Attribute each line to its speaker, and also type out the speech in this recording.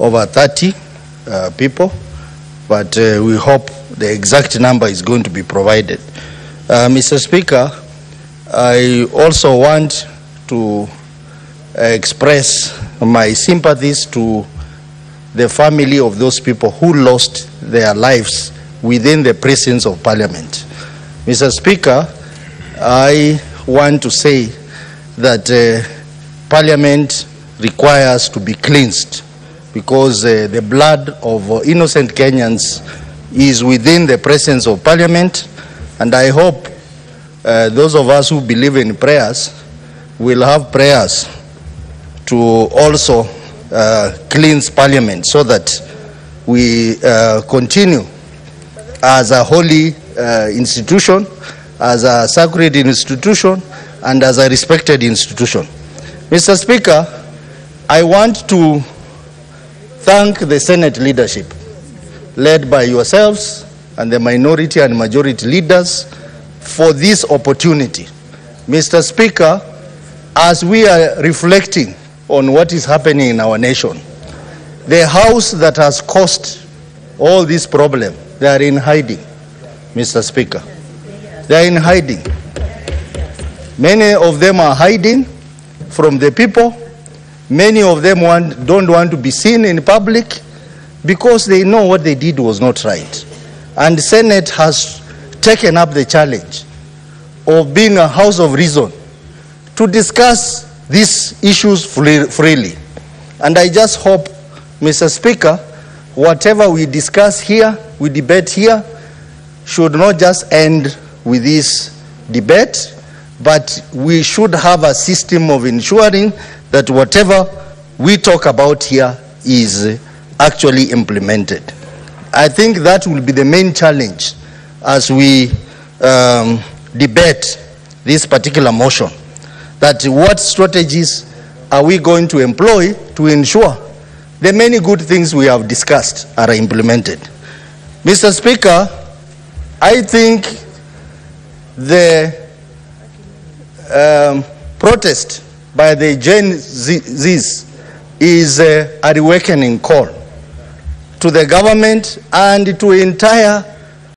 Speaker 1: over 30 uh, people, but uh, we hope the exact number is going to be provided. Uh, Mr. Speaker, I also want to express my sympathies to the family of those people who lost their lives within the precincts of Parliament. Mr. Speaker, I want to say that uh, Parliament requires to be cleansed because uh, the blood of uh, innocent Kenyans is within the presence of Parliament, and I hope uh, those of us who believe in prayers will have prayers to also uh, cleanse Parliament so that we uh, continue as a holy uh, institution, as a sacred institution, and as a respected institution. Mr. Speaker, I want to thank the Senate leadership, led by yourselves and the minority and majority leaders, for this opportunity. Mr. Speaker, as we are reflecting on what is happening in our nation, the house that has caused all this problem, they are in hiding, Mr. Speaker. They are in hiding. Many of them are hiding from the people. Many of them want, don't want to be seen in public because they know what they did was not right. And the Senate has taken up the challenge of being a house of reason to discuss these issues freely. And I just hope, Mr. Speaker, whatever we discuss here, we debate here, should not just end with this debate, but we should have a system of ensuring that whatever we talk about here is actually implemented. I think that will be the main challenge as we um, debate this particular motion. That what strategies are we going to employ to ensure the many good things we have discussed are implemented? Mr. Speaker, I think the um, protest by the Gen Zs is a awakening call to the government and to entire